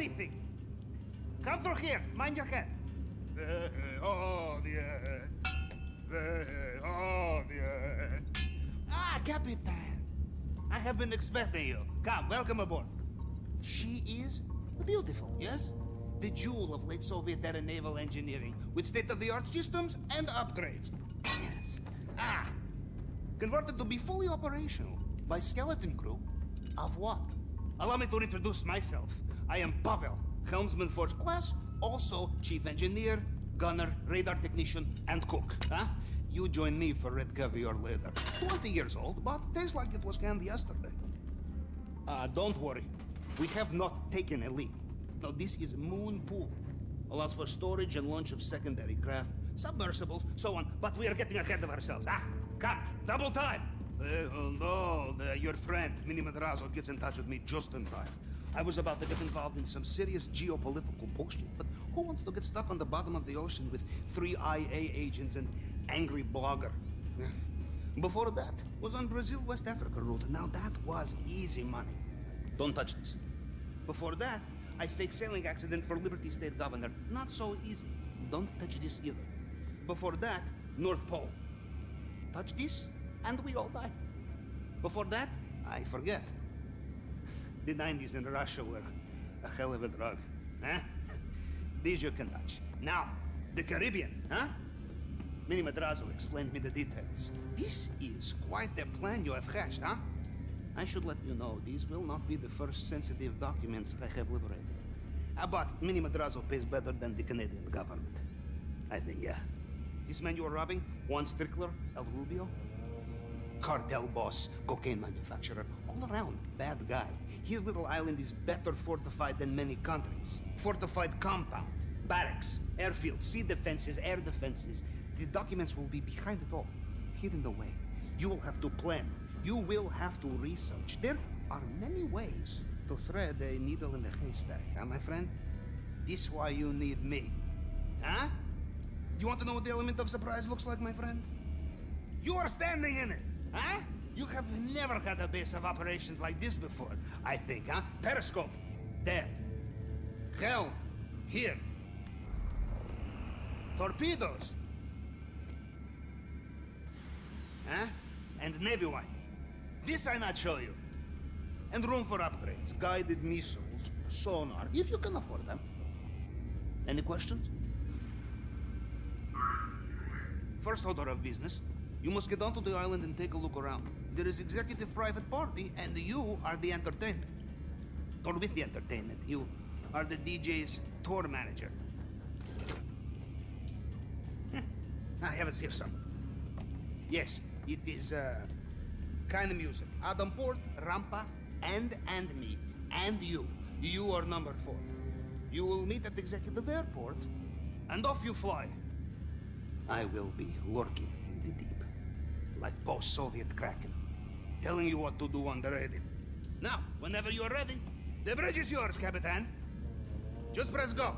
touch anything. Come through here. Mind your head. Oh, yeah. Oh, yeah. Ah, Capitan. I have been expecting you. Come, welcome aboard. She is beautiful, yes? The jewel of late Soviet era naval engineering with state-of-the-art systems and upgrades. Yes. Ah, converted to be fully operational by skeleton crew of what? Allow me to introduce myself. I am Pavel, helmsman first class, also chief engineer, gunner, radar technician, and cook. Huh? You join me for red caviar later. 20 years old, but tastes like it was canned yesterday. Uh, don't worry. We have not taken a leak. No, this is Moon Pool. Allows for storage and launch of secondary craft, submersibles, so on. But we are getting ahead of ourselves. Ah, come, double time. Uh, no, the, your friend, Miguel Madrazo, gets in touch with me just in time. I was about to get involved in some serious geopolitical bullshit, but who wants to get stuck on the bottom of the ocean with three IAA agents and angry blogger? Before that was on Brazil-West Africa route. Now that was easy money. Don't touch this. Before that, I faked sailing accident for Liberty State Governor. Not so easy. Don't touch this either. Before that, North Pole. Touch this, and we all die. Before that, I forget. The 90s in Russia were a hell of a drug, huh? These you can touch. Now, the Caribbean, huh? Miguel Madrazo explained me the details. This is quite the plan you have hatched, huh? I should let you know, these will not be the first sensitive documents I have liberated. Uh, but Miguel Madrazo pays better than the Canadian government. I think, yeah. This man you are robbing, Juan Strickler, El Rubio, cartel boss, cocaine manufacturer, all around bad guy. His little island is better fortified than many countries. Fortified compound, barracks, airfield, sea defenses, air defenses. The documents will be behind it all, hidden away. You will have to plan. You will have to research. There are many ways to thread a needle in a haystack, huh, my friend? This is why you need me. Huh? You want to know what the element of surprise looks like, my friend? You are standing in it, huh? You have never had a base of operations like this before, I think, huh? Periscope, there. Helm, here. Torpedoes. Huh? And Navy wine. This I not show you. And room for upgrades, guided missiles, sonar, if you can afford them. Any questions? First order of business, you must get onto the island and take a look around. There is executive private party, and you are the entertainment. Or with the entertainment, you are the DJ's tour manager. I have a here, son. Yes, it is, uh, kind of music. Adam Port, Rampa, and &ME, and you. You are number four. You will meet at executive airport, and off you fly. I will be lurking in the deep, like post-Soviet Kraken, telling you what to do on the radio. Now, whenever you are ready, the bridge is yours, Capitan. Just press go.